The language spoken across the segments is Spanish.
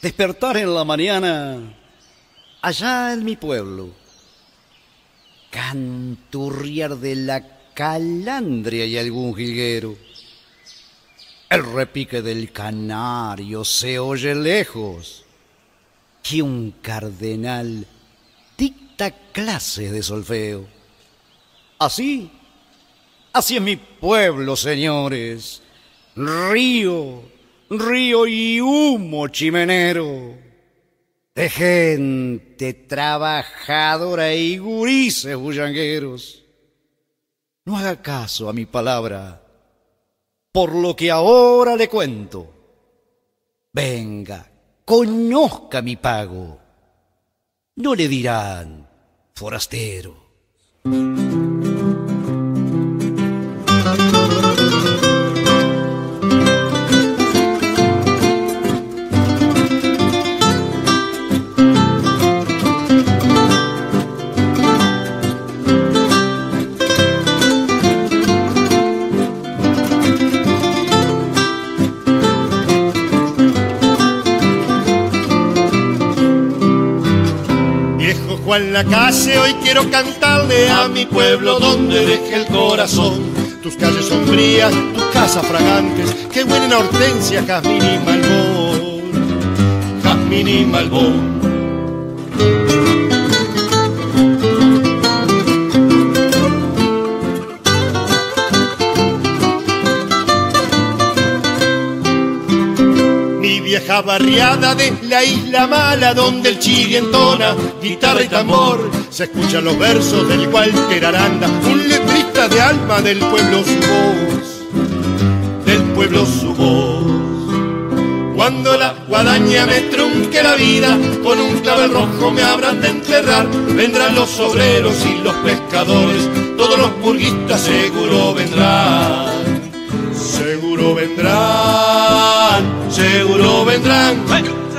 despertar en la mañana allá en mi pueblo, canturriar de la calandria y algún jilguero. El repique del canario se oye lejos y un cardenal dicta clases de solfeo. Así, así es mi pueblo, señores. Río, río y humo chimenero. De gente trabajadora y gurises bullangueros. No haga caso a mi palabra, por lo que ahora le cuento. Venga, conozca mi pago. No le dirán, forastero. En la calle hoy quiero cantarle a mi pueblo donde deje el corazón. Tus calles sombrías, tus casas fragantes, que huelen a hortensia, jazmín y malbón. Jazmín y malbón. Vieja barriada de la isla mala donde el chile entona guitarra y tambor. Se escuchan los versos del Walter Aranda, un letrista de alma del pueblo su voz, del pueblo su voz. Cuando la guadaña me trunque la vida, con un clavel rojo me habrán de enterrar. Vendrán los obreros y los pescadores, todos los burguistas seguro vendrán, seguro vendrán, seguro vendrán.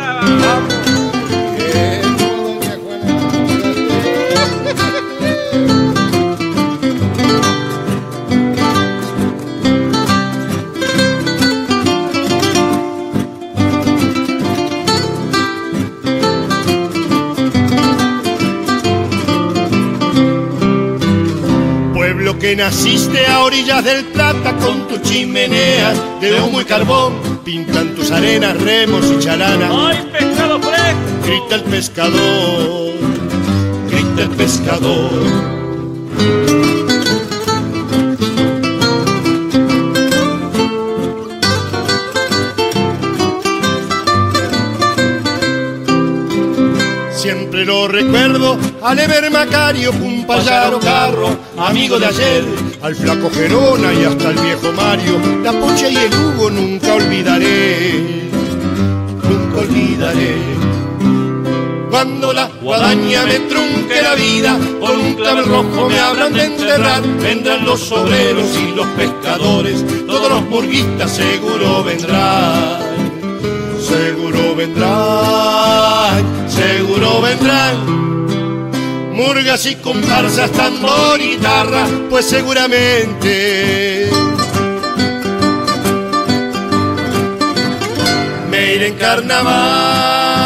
Que naciste a orillas del Plata con tu chimenea de humo y carbón, pintan tus arenas, remos y chalanas. ¡Ay, pescado fresco! Grita el pescador, grita el pescador. Siempre lo recuerdo al Eber Macario, un payaro carro, amigo de ayer, al flaco Gerona y hasta el viejo Mario, la pocha y el Hugo nunca olvidaré, nunca olvidaré. Cuando la guadaña me trunque la vida, con un clavel rojo me habrán de enterrar, vendrán los obreros y los pescadores, todos los burguistas seguro vendrán, seguro vendrán, seguro vendrán murgas y comparsas, tambor y guitarra, pues seguramente me iré en carnaval.